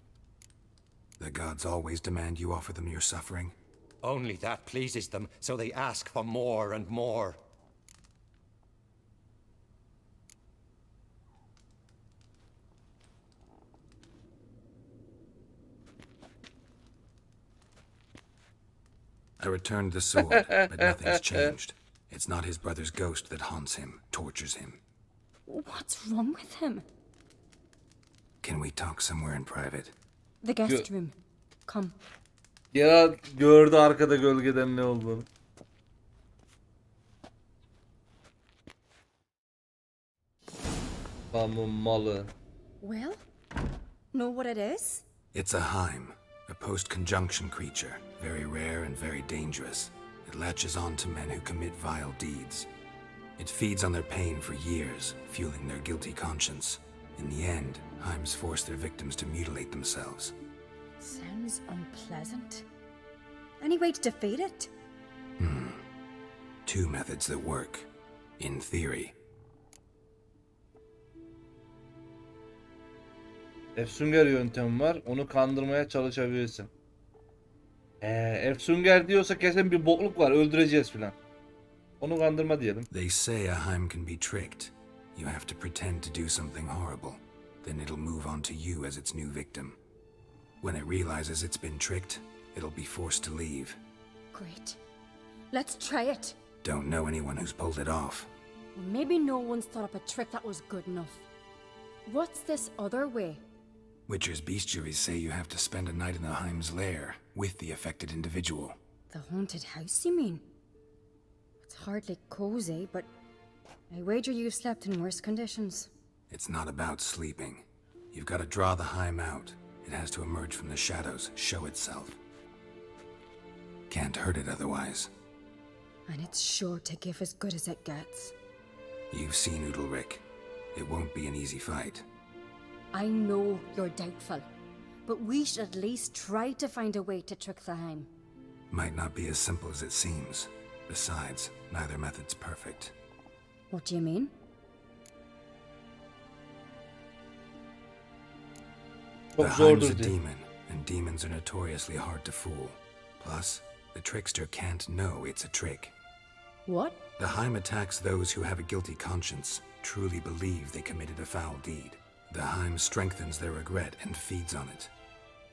S4: The gods always demand you offer them your suffering.
S9: Only that pleases them, so they ask for more and more.
S4: I returned the sword, but nothing's changed. It's not his brother's ghost that haunts him, tortures him.
S8: What's wrong with him?
S4: Can we talk somewhere in private?
S8: The guest room. Come.
S1: Ya gördü arkada gölgeden ne olduğunu. Kamu malı.
S8: Well, know what it is?
S4: It's a Heim, a post-conjunction creature, very rare and very dangerous. It latches on to men who commit vile deeds. It feeds on their pain for years, fueling their guilty conscience. In the end, Heims force their victims to mutilate themselves.
S8: Sounds unpleasant. Any way to defeat it? Hmm.
S4: Two methods that work, in theory.
S1: Efsunger yöntemi var. Onu kandırmaya çalışabilirsin. Ee, Efsunger diyorsa kesin bir bokluk var. Öldüreceğiz filan. Onu kandırma diyelim.
S4: They say a Heim can be tricked. You have to pretend to do something horrible. Then it'll move on to you as its new victim. When it realizes it's been tricked, it'll be forced to leave.
S8: Great. Let's try it.
S4: Don't know anyone who's pulled it off.
S8: Maybe no one's thought up a trick that was good enough. What's this other way?
S4: Witcher's bestiaries say you have to spend a night in the Heim's lair with the affected individual.
S8: The haunted house, you mean? It's hardly cozy, but I wager you've slept in worse conditions.
S4: It's not about sleeping. You've got to draw the Heim out. It has to emerge from the shadows, show itself. Can't hurt it otherwise.
S8: And it's sure to give as good as it gets.
S4: You've seen Udalric. It won't be an easy fight.
S8: I know you're doubtful, but we should at least try to find a way to trick the Heim.
S4: Might not be as simple as it seems. Besides, neither method's perfect.
S8: What do you mean?
S4: The
S1: Çok
S4: Heim's a demon, and demons are notoriously hard to fool. Plus, the trickster can't know it's a trick.
S8: What?
S4: The Heim attacks those who have a guilty conscience, truly believe they committed a foul deed. The Heim strengthens their regret and feeds on it.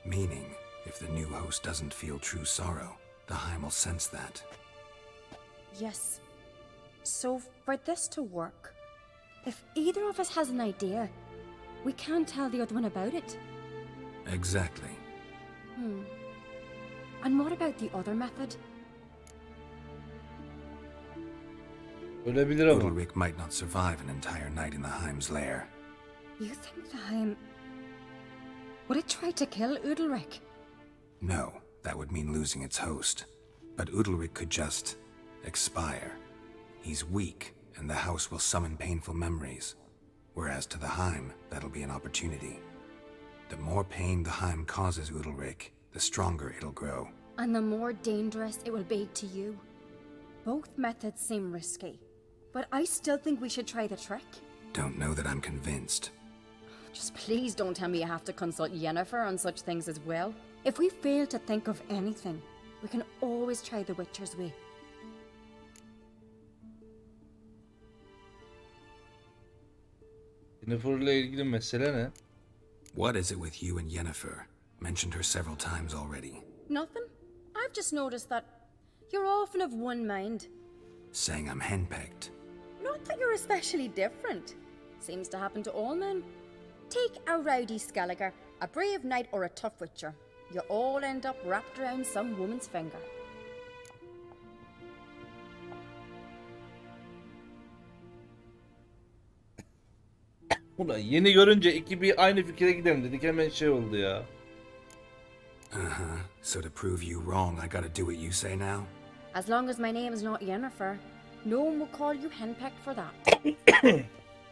S4: Meaning, if the new host doesn't feel true sorrow, the Heim will sense that.
S2: Yes. So, for this to work, if either of us has an idea, we can't tell the other one about it.
S4: Exactly.
S2: Hmm. And what about the other method?
S1: Ölebilir ama.
S4: Udalric might not survive an entire night in the Heim's lair.
S2: You think the Heim. Would it try to kill Udalric?
S4: No, that would mean losing its host. But Udalric could just expire. He's weak, and the house will summon painful memories. Whereas to the Heim, that'll be an opportunity. The more pain the Heim causes Udalric, the stronger it'll grow.
S2: And the more dangerous it will be to you. Both methods seem risky, but I still think we should try the trick.
S4: Don't know that I'm convinced.
S2: Just please don't tell me you have to consult Yennefer on such things as well. If we fail to think of anything, we can always try the Witcher's way.
S1: Jennifer ilgili mesele ne?
S4: What is it with you and Yennefer? Mentioned her several times already.
S2: Nothing. I've just noticed that you're often of one mind.
S4: Saying I'm henpecked.
S2: Not that you're especially different. Seems to happen to all men. Take a rowdy Skelliger, a brave knight, or a tough witcher. You all end up wrapped around some woman's finger. [coughs]
S1: Ulan yeni görünce iki bir aynı fikre gidelim dedik hemen şey oldu ya.
S4: Uh-huh. So to prove you wrong, I gotta do what you say now?
S2: As long as my name is not Yennefer, no one will call you henpecked for that. [coughs]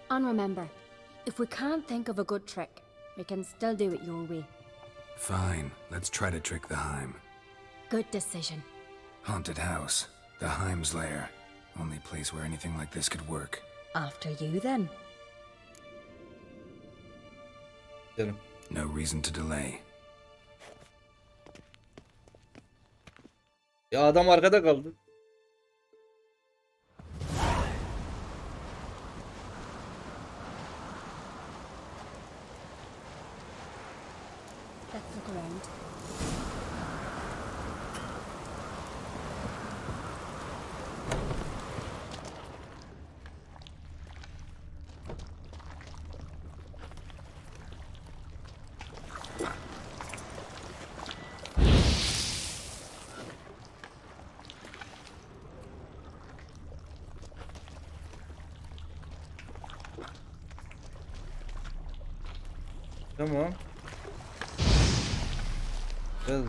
S2: and remember, if we can't think of a good trick, we can still do it your way.
S4: Fine, let's try to trick the Heim.
S2: Good decision.
S4: Haunted house. The Heim's lair. Only place where anything like this could work.
S2: After you, then.
S4: No reason to delay.
S1: Ya adam arkada kaldı.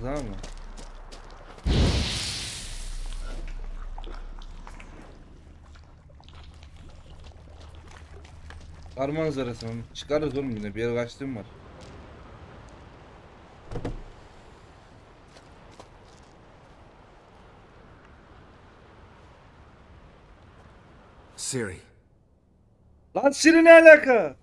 S1: Daha mı? Kar manzarası mı? Çıkarız oğlum yine bir yere kaçtığım var.
S4: Siri.
S1: Lan Siri ne alaka?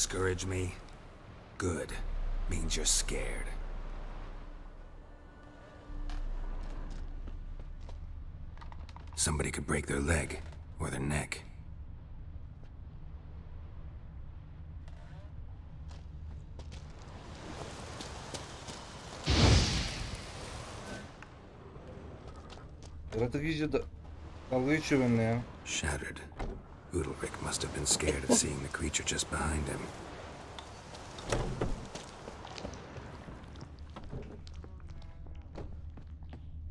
S4: Discourage me? Good. Means you're scared. Somebody could break their leg or their neck.
S1: Yaratık iyice da dalga geçiyor benimle ya.
S4: Shattered. Udalric must have been scared of seeing the creature just behind him.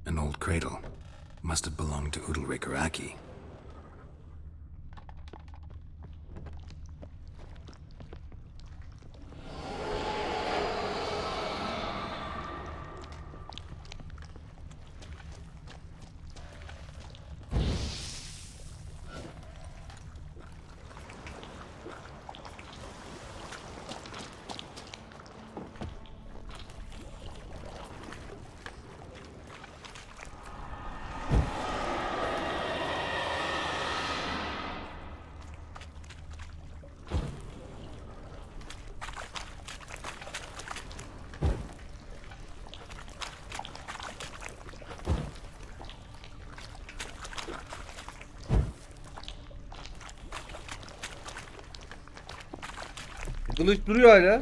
S4: An old cradle. Must have belonged to Udalric or Aki.
S1: Kılıç duruyor hala.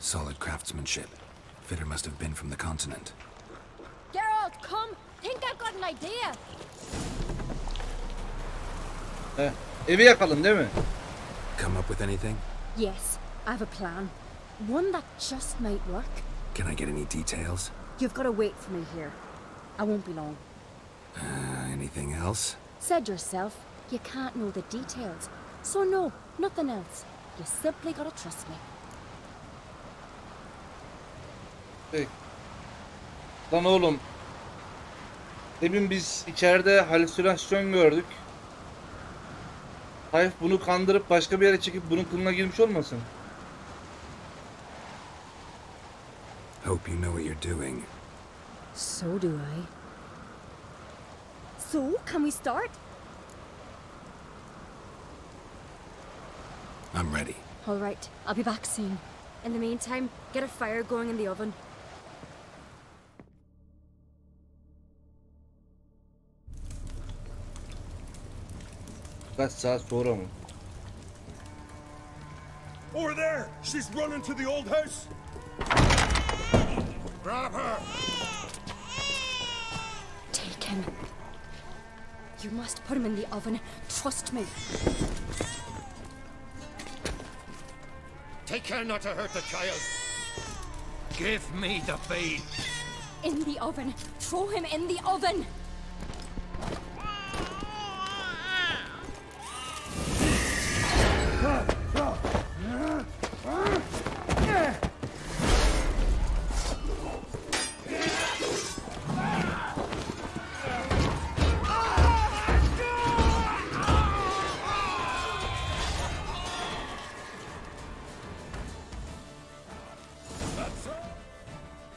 S4: Solid craftsmanship. Fitter must have been from the continent.
S8: Geralt, come! Think I've got an idea!
S1: Heh. Evi yakalım değil mi?
S4: Come up with anything?
S8: Yes, I have a plan. One that just might work.
S4: Can I get any details?
S8: You've got to wait for me here. I won't be long.
S4: Uh, anything else?
S8: Said yourself, you can't know the details. So no, nothing else. You simply gotta trust me.
S1: Peki. Lan oğlum. Demin biz içeride halüsinasyon gördük. Hayf bunu kandırıp başka bir yere çekip bunun kılına girmiş olmasın?
S4: Hope you know what you're doing.
S8: So do I. So, can we start?
S4: I'm ready.
S8: All right, I'll be back soon.
S2: In the meantime, get a fire going in the oven.
S1: Kaç saat sonra mı?
S3: Over there! She's running to the old house! Grab her!
S2: Take him. You must put him in the oven. Trust me.
S9: Take care not to hurt the child. Give me the babe.
S2: In the oven. Throw him in the oven.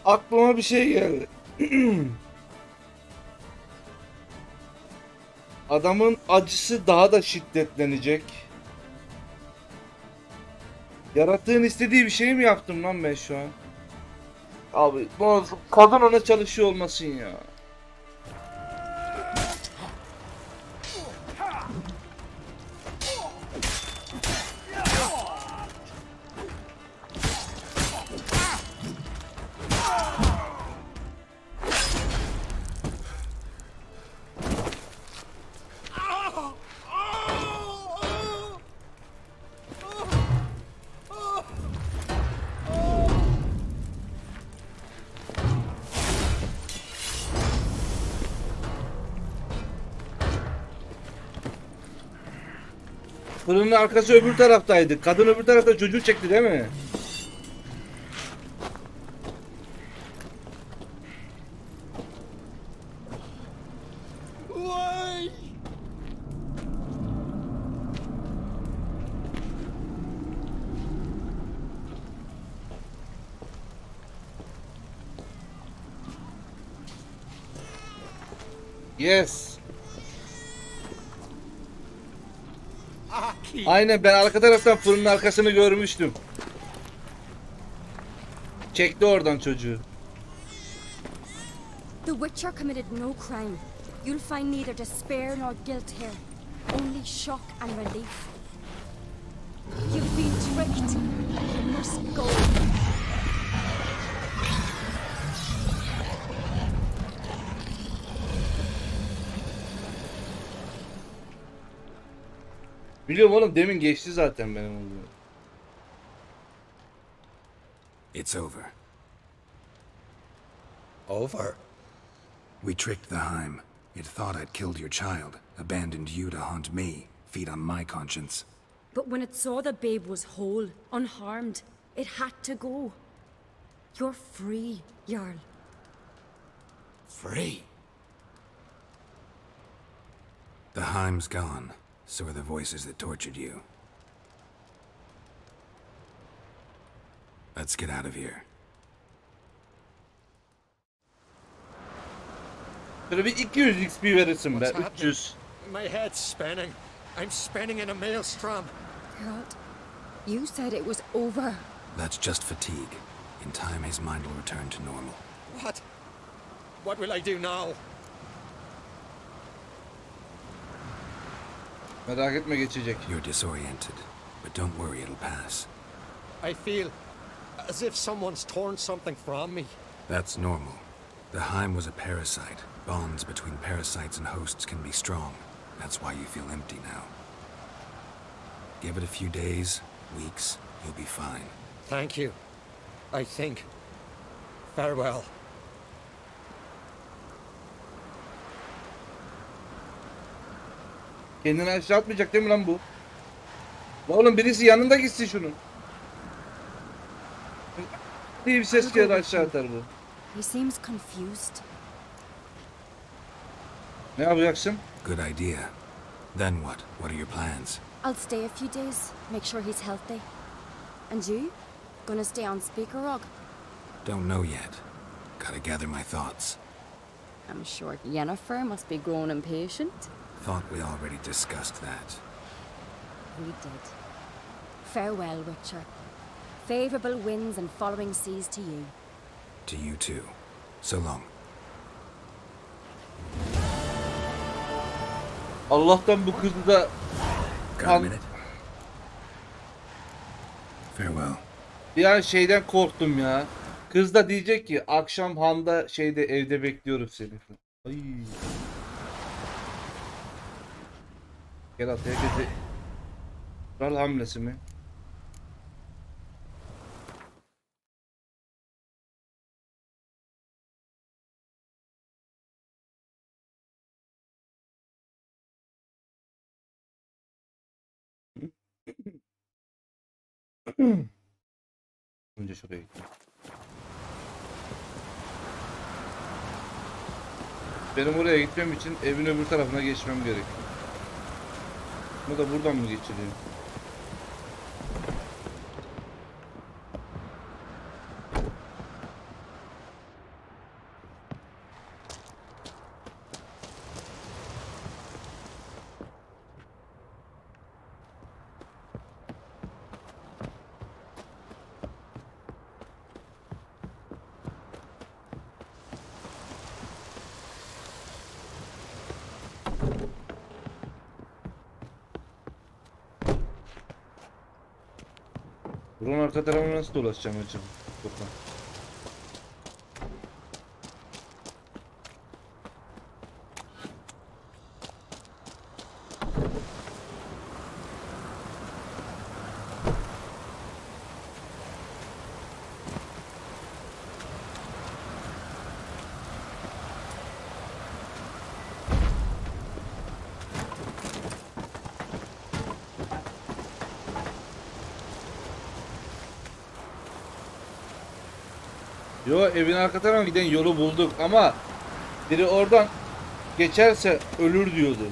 S1: Aklıma bir şey geldi. [clears throat] Adamın acısı daha da şiddetlenecek. Yaratığın istediği bir şey mi yaptım lan ben şu an? Abi kadın ona çalışıyor olmasın ya. Fırının arkası öbür taraftaydı. Kadın öbür tarafta çocuğu çekti değil mi?
S3: Why?
S1: Yes. Aynen ben arka taraftan fırının arkasını görmüştüm. Çekti oradan çocuğu.
S2: The Witcher committed no crime. You'll find neither despair nor guilt here. Only shock and relief. You've been tricked. You must go.
S1: Biliyorum oğlum demin geçti zaten benim olduğum.
S4: It's over.
S9: Over?
S4: We tricked the Heim. It thought I'd killed your child, abandoned you to haunt me, feed on my conscience.
S2: But when it saw the babe was whole, unharmed, it had to go. You're free, Jarl.
S9: Free?
S4: The Heim's gone, so are the voices that tortured you. Let's get out of here.
S1: Bir 200 XP verirsin be. 300.
S9: My head's spinning. I'm spinning in a maelstrom.
S2: Harold, you said it was over.
S4: That's just fatigue. In time, his mind will return to normal.
S9: What? What will I do now?
S1: Merak etme geçecek.
S4: You're disoriented, but don't worry, it'll pass.
S9: I feel as if someone's torn something from me.
S4: That's normal. The Heim was a parasite. Bonds between parasites and hosts can be strong. That's why you feel empty now. Give it a few days, weeks, you'll be fine.
S9: Thank you. I think. Farewell.
S1: Kendini aşağı atmayacak değil mi lan bu? La oğlum birisi yanında gitsin şunun. diye bir ses gelir aşağı atar bu.
S2: He seems confused.
S1: Ne yapacaksın?
S4: Good idea. Then what? What are your plans?
S2: I'll stay a few days, make sure he's healthy. And you? Gonna stay on Speaker Rock?
S4: Don't know yet. Gotta gather my thoughts.
S2: I'm sure Yennefer must be growing impatient.
S4: Thought we already discussed that.
S2: We did. Farewell, Witcher. Favorable winds and following seas to you.
S4: To you too. So long.
S1: Allah'tan bu kızı da
S4: Got a minute? Farewell.
S1: bir an şeyden korktum ya. Kız da diyecek ki akşam Han'da şeyde evde bekliyorum seni. Ay. Gel at herkese. Kral hamlesi mi? Önce şuraya gideyim. Benim oraya gitmem için evin öbür tarafına geçmem gerekiyor. Bu da buradan mı geçiliyor? către rămâne în stulă să mergem. După. Evin arka tarafına giden yolu bulduk ama biri oradan geçerse ölür diyordu.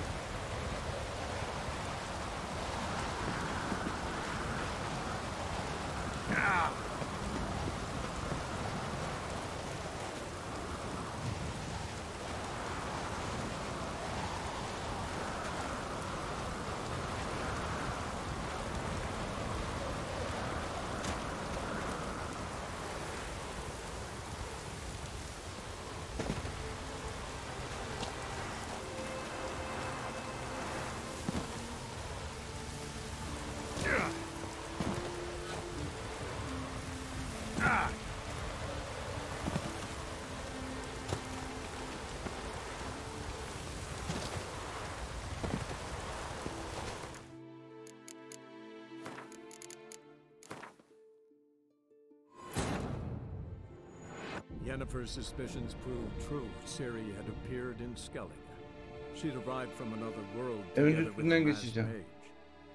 S10: Yennefer's suspicions proved true. Ciri had appeared in Skellige. She'd arrived from another world together with the mage.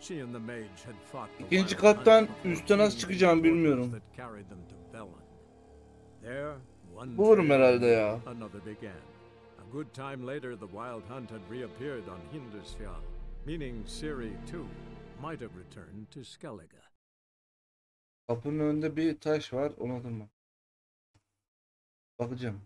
S10: She and the mage had fought the
S1: İkinci kattan üste nasıl
S10: portals
S1: bilmiyorum. Bulurum herhalde ya.
S10: Another began. A good time later, the wild hunt had reappeared on Hindersfjall, meaning Ciri, too, might have returned to Skellige.
S1: Kapının önünde bir taş var ona durma. Bakacağım.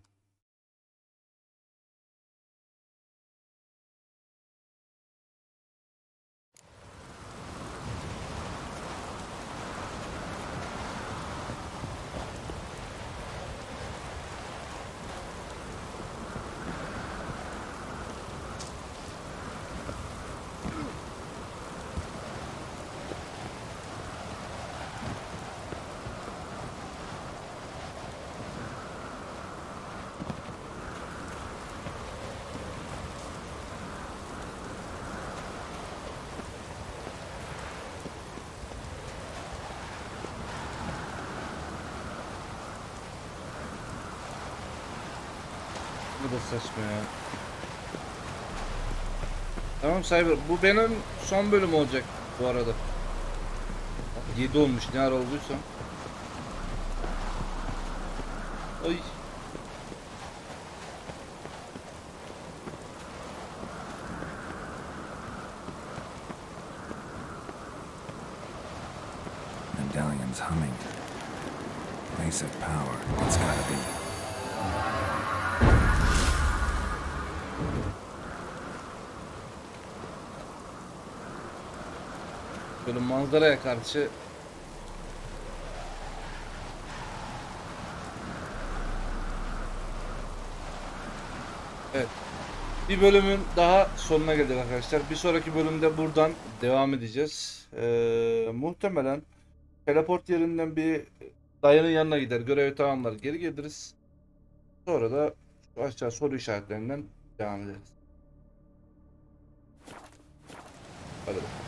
S1: kadar saçma ya. Tamam Cyber bu benim son bölüm olacak bu arada. 7 olmuş ne ara olduysa. Ay. Manzaraya karşı Evet. Bir bölümün daha sonuna geldik arkadaşlar. Bir sonraki bölümde buradan devam edeceğiz. Ee, muhtemelen teleport yerinden bir dayının yanına gider. Görevi tamamlar. Geri geliriz. Sonra da aşağı soru işaretlerinden devam ederiz. Hadi bakalım.